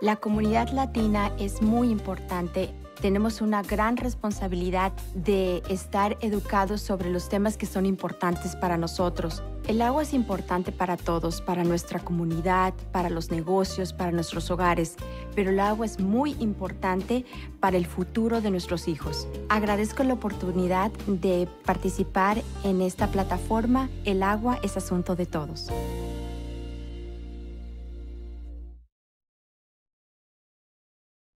La comunidad latina es muy importante tenemos una gran responsabilidad de estar educados sobre los temas que son importantes para nosotros. El agua es importante para todos, para nuestra comunidad, para los negocios, para nuestros hogares, pero el agua es muy importante para el futuro de nuestros hijos. Agradezco la oportunidad de participar en esta plataforma. El agua es asunto de todos.